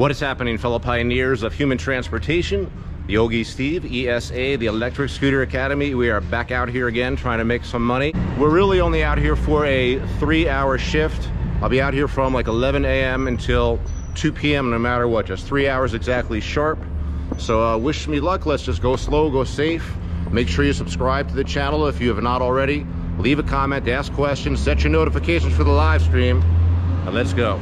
What is happening, fellow pioneers of human transportation? Yogi Steve, ESA, the Electric Scooter Academy. We are back out here again trying to make some money. We're really only out here for a three hour shift. I'll be out here from like 11 a.m. until 2 p.m. no matter what, just three hours exactly sharp. So uh, wish me luck. Let's just go slow, go safe. Make sure you subscribe to the channel if you have not already. Leave a comment, ask questions, set your notifications for the live stream, and let's go.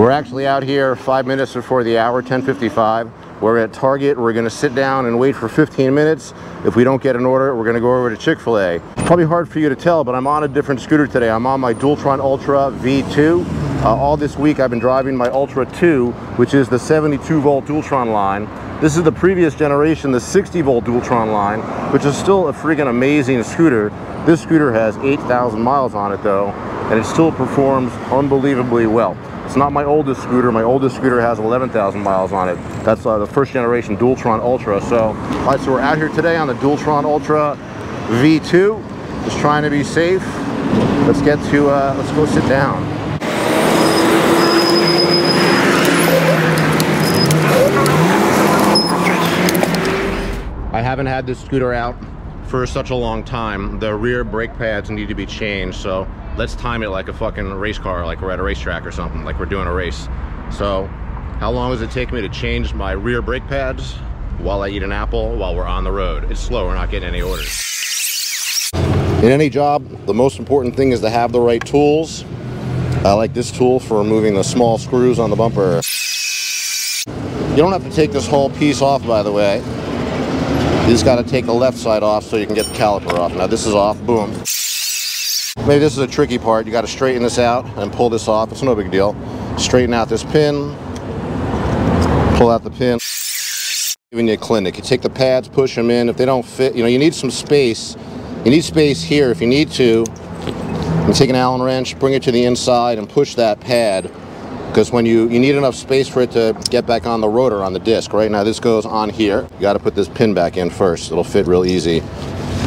We're actually out here five minutes before the hour, 10.55. We're at Target. We're gonna sit down and wait for 15 minutes. If we don't get an order, we're gonna go over to Chick-fil-A. Probably hard for you to tell, but I'm on a different scooter today. I'm on my Dualtron Ultra V2. Uh, all this week I've been driving my Ultra 2, which is the 72 volt Dualtron line. This is the previous generation, the 60 volt Dualtron line, which is still a freaking amazing scooter. This scooter has 8,000 miles on it though, and it still performs unbelievably well. It's not my oldest scooter. My oldest scooter has 11,000 miles on it. That's uh, the first generation Dualtron Ultra. So, all right, so we're out here today on the Dualtron Ultra V2, just trying to be safe. Let's get to, uh, let's go sit down. I haven't had this scooter out for such a long time. The rear brake pads need to be changed, so let's time it like a fucking race car, like we're at a racetrack or something, like we're doing a race. So how long does it take me to change my rear brake pads while I eat an apple while we're on the road? It's slow, we're not getting any orders. In any job, the most important thing is to have the right tools. I like this tool for removing the small screws on the bumper. You don't have to take this whole piece off, by the way. You just got to take the left side off so you can get the caliper off. Now this is off, boom. Maybe this is a tricky part. You got to straighten this out and pull this off. It's no big deal. Straighten out this pin. Pull out the pin. Giving you a clinic. You take the pads, push them in. If they don't fit, you know, you need some space. You need space here if you need to. You take an Allen wrench, bring it to the inside and push that pad because when you you need enough space for it to get back on the rotor on the disc right now this goes on here you got to put this pin back in first it'll fit real easy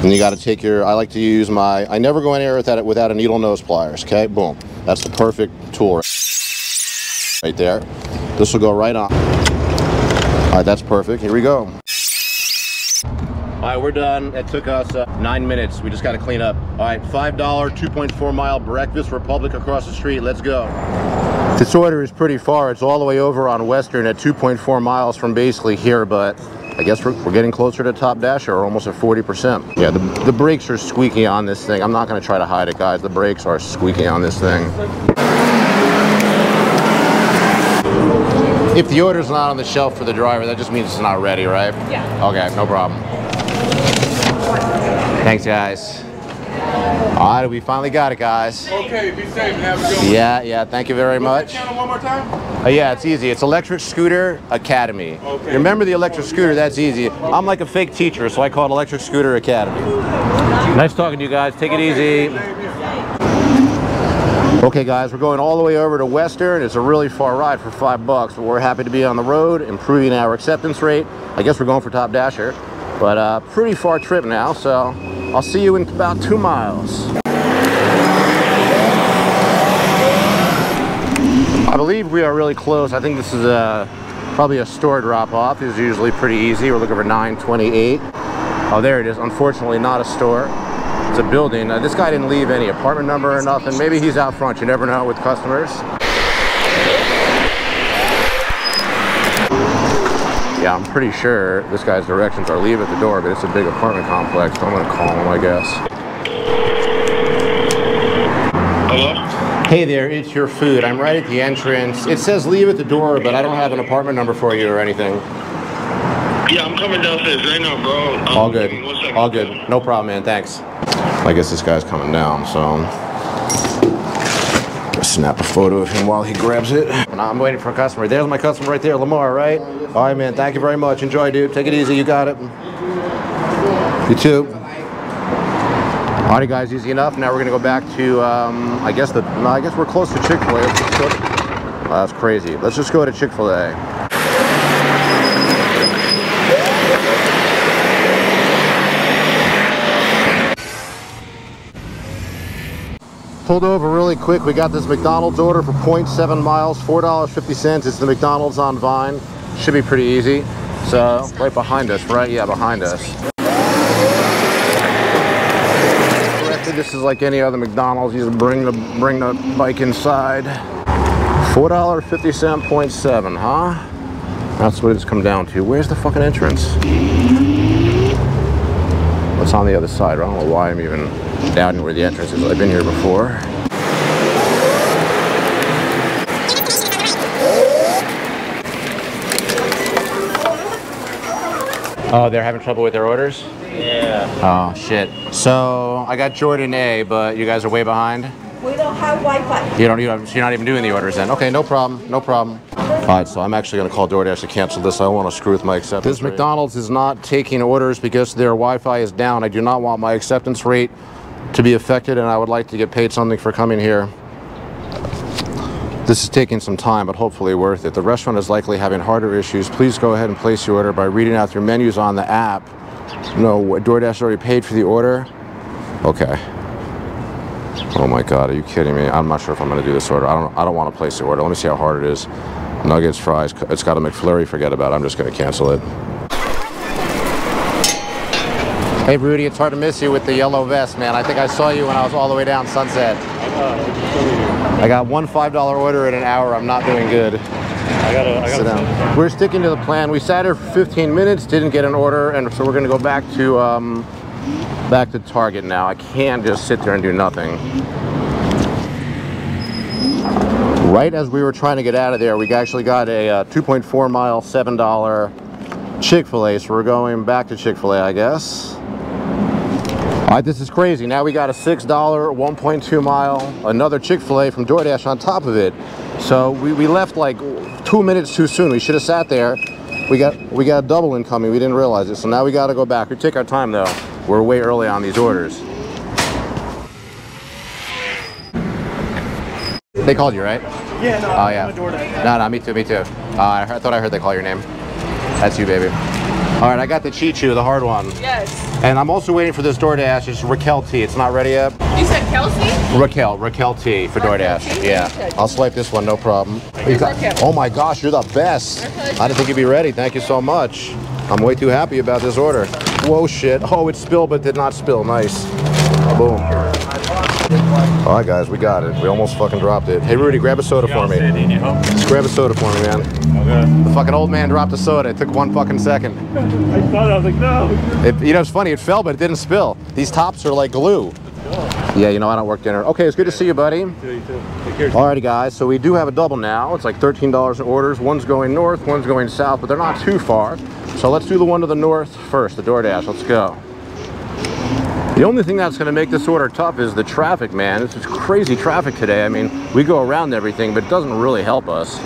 and you got to take your I like to use my I never go anywhere without it without a needle nose pliers okay boom that's the perfect tool right there this will go right on all right that's perfect here we go all right, we're done. It took us uh, nine minutes. We just got to clean up. All right, $5, 2.4 mile Breakfast Republic across the street. Let's go. This order is pretty far. It's all the way over on Western at 2.4 miles from basically here, but I guess we're, we're getting closer to top dasher, or almost at 40%. Yeah, the, the brakes are squeaky on this thing. I'm not going to try to hide it, guys. The brakes are squeaky on this thing. If the order's not on the shelf for the driver, that just means it's not ready, right? Yeah. Okay, no problem. Thanks, guys. All right, we finally got it, guys. Okay, be safe and have a good one. Yeah, yeah, thank you very much. channel one more time? Uh, yeah, it's easy. It's Electric Scooter Academy. Okay. Remember the electric scooter? That's easy. I'm like a fake teacher, so I call it Electric Scooter Academy. Nice talking to you guys. Take it easy. Okay, guys, we're going all the way over to Western. It's a really far ride for five bucks, but we're happy to be on the road, improving our acceptance rate. I guess we're going for Top Dasher, but uh, pretty far trip now, so I'll see you in about two miles. I believe we are really close. I think this is a, probably a store drop off. This is usually pretty easy. We're looking for 928. Oh, there it is. Unfortunately, not a store. It's a building. Uh, this guy didn't leave any apartment number or nothing. Maybe he's out front. You never know with customers. Yeah, I'm pretty sure this guy's directions are leave at the door, but it's a big apartment complex, so I'm gonna call him, I guess. Hello? Hey there, it's your food. I'm right at the entrance. It says leave at the door, but I don't have an apartment number for you or anything. Yeah, I'm coming downstairs right now, bro. Um, All give me one good. All good. No problem, man. Thanks. I guess this guy's coming down, so snap a photo of him while he grabs it. I'm waiting for a customer. There's my customer right there, Lamar, right? All right, man. Thank you very much. Enjoy, dude. Take it easy. You got it. You too. All right, guys. Easy enough. Now we're gonna go back to, um, I guess the, no, I guess we're close to Chick-fil-A. Let's just go. Oh, that's crazy. Let's just go to Chick-fil-A. Pulled over really quick. We got this McDonald's order for 0.7 miles, $4.50. It's the McDonald's on Vine. Should be pretty easy. So, right behind us, right? Yeah, behind us. This is like any other McDonald's. You just bring the bring the bike inside. $4.50, 0.7, huh? That's what it's come down to. Where's the fucking entrance? What's on the other side? I don't know why I'm even doubting where the entrance is. I've been here before. Oh, they're having trouble with their orders? Yeah. Oh, shit. So, I got Jordan A, but you guys are way behind? We don't have Wi-Fi. You don't, you don't, you're not even doing the orders then? Okay, no problem, no problem. All right, so I'm actually going to call DoorDash to cancel this. I don't want to screw with my acceptance. This McDonald's is not taking orders because their Wi-Fi is down. I do not want my acceptance rate to be affected, and I would like to get paid something for coming here. This is taking some time, but hopefully worth it. The restaurant is likely having harder issues. Please go ahead and place your order by reading out your menus on the app. No, DoorDash already paid for the order? Okay. Oh my god, are you kidding me? I'm not sure if I'm gonna do this order. I don't I don't want to place the order. Let me see how hard it is. Nuggets, fries, it's got a McFlurry, forget about it. I'm just gonna cancel it. Hey Rudy, it's hard to miss you with the yellow vest, man. I think I saw you when I was all the way down Sunset. I got one five dollar order in an hour. I'm not doing good. I gotta, I Sit gotta. down. We're sticking to the plan. We sat here for 15 minutes, didn't get an order, and so we're gonna go back to um, back to Target now. I can't just sit there and do nothing. Right as we were trying to get out of there, we actually got a uh, 2.4 mile, seven dollar Chick-fil-A. So we're going back to Chick-fil-A, I guess. All right, this is crazy. Now we got a $6, 1.2 mile, another Chick-fil-A from DoorDash on top of it. So we, we left like two minutes too soon. We should have sat there. We got we got a double incoming. We didn't realize it. So now we got to go back. We take our time though. We're way early on these orders. They called you, right? Yeah, no, Oh yeah. I'm a DoorDash. No, no, me too, me too. Uh, I, heard, I thought I heard they call your name. That's you, baby. All right, I got the Chichu, the hard one. Yes. And I'm also waiting for this DoorDash. It's Raquel T. It's not ready yet. You said Kelsey? Raquel, Raquel T for Raquel DoorDash. T? Yeah. Okay. I'll swipe this one, no problem. Got- oh my gosh, you're the best. Raquel. I didn't think you'd be ready. Thank you so much. I'm way too happy about this order. Whoa, shit. Oh, it spilled but did not spill. Nice. Boom. All right, guys, we got it. We almost fucking dropped it. Hey, Rudy, grab a soda for me. Just grab a soda for me, man. Okay. The fucking old man dropped a soda. It took one fucking second. I thought I was like, no. It, you know, it's funny. It fell, but it didn't spill. These tops are like glue. Yeah, you know, I don't work dinner. Okay, it's good to see you, buddy. Yeah, you too. Take care. Alrighty, guys. So we do have a double now. It's like $13 in orders. One's going north, one's going south, but they're not too far. So let's do the one to the north first, the DoorDash. Let's go. The only thing that's going to make this order tough is the traffic, man. This is crazy traffic today. I mean, we go around everything, but it doesn't really help us.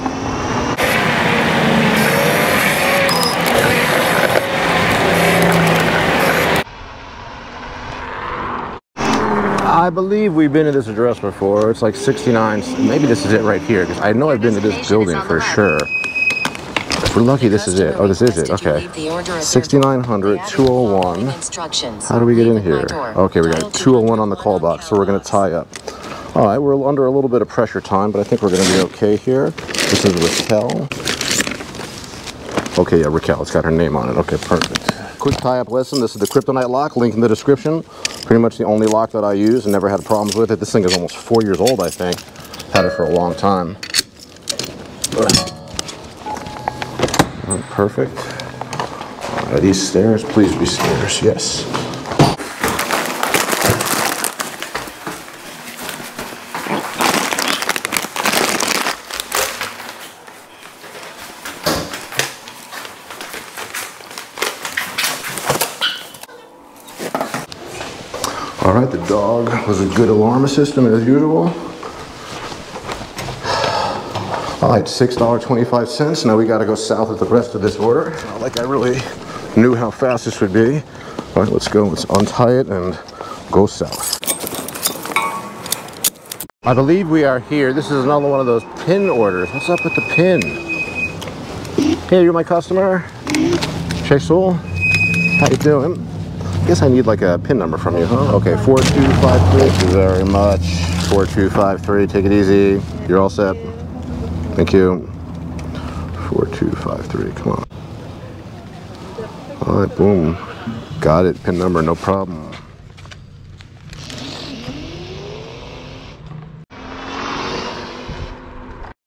I believe we've been to this address before. It's like 69. Maybe this is it right here, because I know I've been to this building for sure. We're lucky, this is it. Oh, this is it. Okay. 6900 201. How do we get in here? Okay, we got 201 on the call box, so we're going to tie up. All right, we're under a little bit of pressure time, but I think we're going to be okay here. This is Raquel. Okay, yeah, Raquel. It's got her name on it. Okay, perfect. Quick tie-up lesson. This is the Kryptonite lock. Link in the description. Pretty much the only lock that I use and never had problems with it. This thing is almost four years old, I think. Had it for a long time. Right, perfect. Uh, are these stairs? Please be stairs. Yes. All right, the dog was a good alarm system as usual. All right, $6.25. Now we got to go south with the rest of this order. Not like I really knew how fast this would be. All right, let's go. Let's untie it and go south. I believe we are here. This is another one of those pin orders. What's up with the pin? Hey, you're my customer. Chesul. How you doing? guess I need like a pin number from you, huh? Okay, 4253. Thank you very much. 4253. Take it easy. You're all set. Thank you. 4253. Come on. All right, boom. Got it. Pin number, no problem.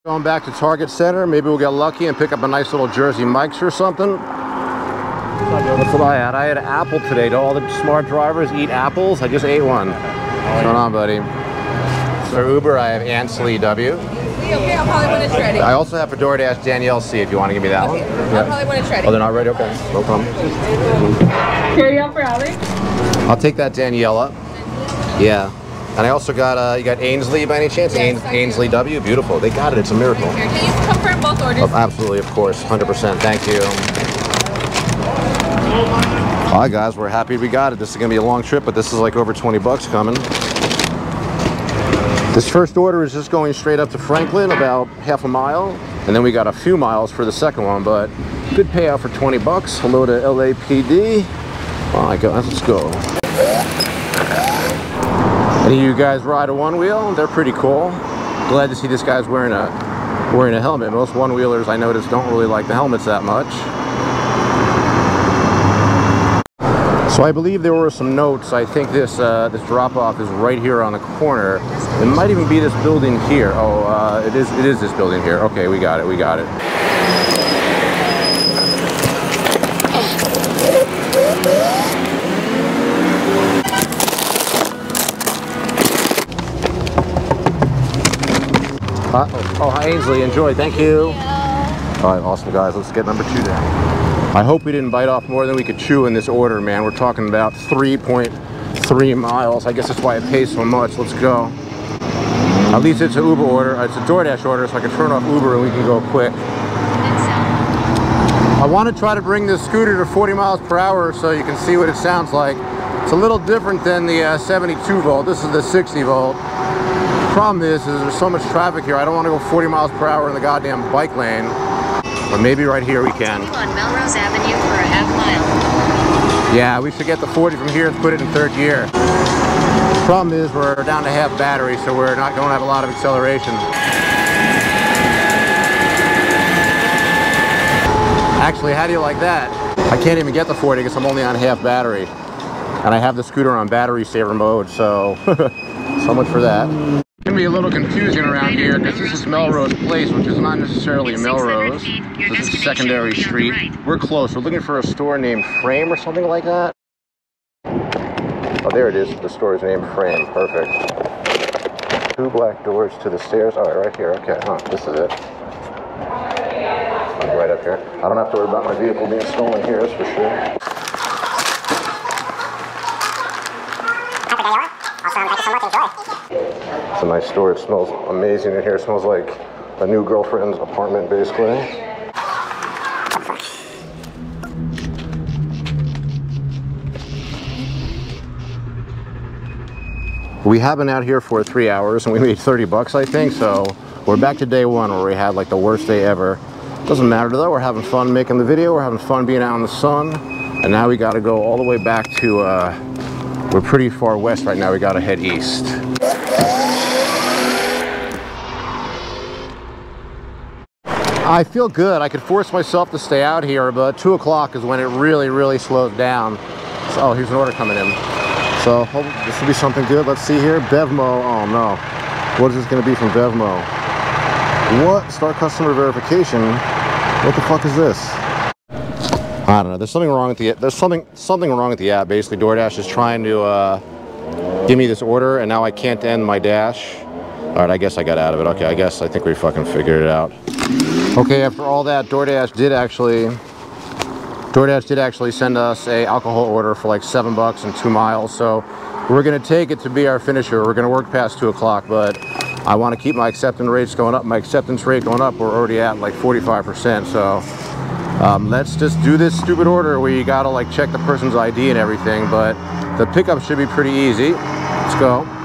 Going back to Target Center, maybe we'll get lucky and pick up a nice little Jersey Mike's or something. That's what I had. I had an apple today. Do all the smart drivers eat apples? I just ate one. What's going on, buddy? For Uber, I have Ainsley W. Okay, I'll probably when it's ready. I also have for DoorDash Danielle C. If you want to give me that Okay, one. I'll probably when it's ready. Oh, they're not ready? Okay, no problem. Carry out for Alex. I'll take that Daniela. Yeah. And I also got, uh, you got Ainsley by any chance? Yes, Ains- I do. Ainsley W. Beautiful. They got it. It's a miracle. Here, can you confirm both orders? Oh, absolutely, of course, 100%. Thank you. All right, guys, we're happy we got it. This is gonna be a long trip, but this is like over 20 bucks coming. This first order is just going straight up to Franklin, about half a mile, and then we got a few miles for the second one, but good payout for 20 bucks. Hello to LAPD. All right, guys, let's go. Any of you guys ride a one wheel? They're pretty cool. Glad to see this guy's wearing a wearing a helmet. Most one wheelers I notice don't really like the helmets that much. So I believe there were some notes. I think this uh, this drop off is right here on the corner. It might even be this building here. Oh, uh, it is it is this building here. Okay, we got it. We got it. Uh, oh, oh, hi Ainsley, enjoy, thank you. All right, awesome guys, let's get number two down. I hope we didn't bite off more than we could chew in this order, man. We're talking about 3.3 miles. I guess that's why it pays so much. Let's go. At least it's an Uber order. It's a DoorDash order, so I can turn off Uber and we can go quick. I want to try to bring this scooter to 40 miles per hour so you can see what it sounds like. It's a little different than the uh, 72 volt. This is the 60 volt. Problem is, is there's so much traffic here. I don't want to go 40 miles per hour in the goddamn bike lane. But maybe right here we can. On Melrose Avenue for a half mile. Yeah, we should get the 40 from here and put it in third gear. Problem is we're down to half battery, so we're not going to have a lot of acceleration. Actually, how do you like that? I can't even get the 40 because I'm only on half battery. And I have the scooter on battery saver mode, so so much for that. It's gonna be a little confusing around here because this is Melrose Place, which is not necessarily Melrose. This is a secondary will be on the street. We're close. We're looking for a store named Frame or something like that. Oh, there it is. The store is named Frame. Perfect. Two black doors to the stairs. All right, right here. Okay, huh? This is it. I'm right up here. I don't have to worry about my vehicle being stolen here, that's for sure. It's a nice store. It smells amazing in here. It smells like a new girlfriend's apartment, basically. We have been out here for three hours and we made 30 bucks, I think. So we're back to day one where we had like the worst day ever. Doesn't matter though. We're having fun making the video. We're having fun being out in the sun. And now we got to go all the way back to, uh, we're pretty far west right now. We got to head east. I feel good. I could force myself to stay out here, but two o'clock is when it really, really slows down. So, oh, here's an order coming in. So hope this will be something good. Let's see here. Bevmo. Oh no. What is this going to be from Bevmo? What? Start customer verification. What the fuck is this? I don't know. There's something wrong with the. There's something something wrong with the app. Basically, DoorDash is trying to uh, give me this order, and now I can't end my dash. All right, I guess I got out of it. Okay, I guess I think we fucking figured it out. Okay, after all that, DoorDash did actually DoorDash did actually send us a alcohol order for like seven bucks and two miles. So we're gonna take it to be our finisher. We're gonna work past two o'clock, but I want to keep my acceptance rates going up. My acceptance rate going up. We're already at like 45%. So um, let's just do this stupid order where you gotta like check the person's ID and everything. But the pickup should be pretty easy. Let's go.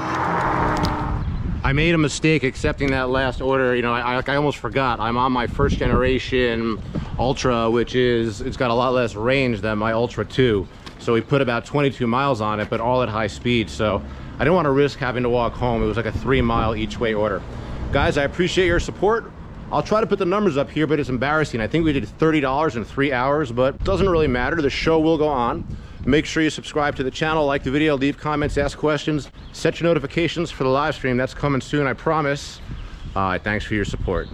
I made a mistake accepting that last order. You know, I, I, almost forgot. I'm on my first generation Ultra, which is, it's got a lot less range than my Ultra 2. So we put about 22 miles on it, but all at high speed. So I didn't want to risk having to walk home. It was like a three mile each way order. Guys, I appreciate your support. I'll try to put the numbers up here, but it's embarrassing. I think we did $30 in three hours, but it doesn't really matter. The show will go on. Make sure you subscribe to the channel, like the video, leave comments, ask questions, set your notifications for the live stream. That's coming soon, I promise. Uh, thanks for your support.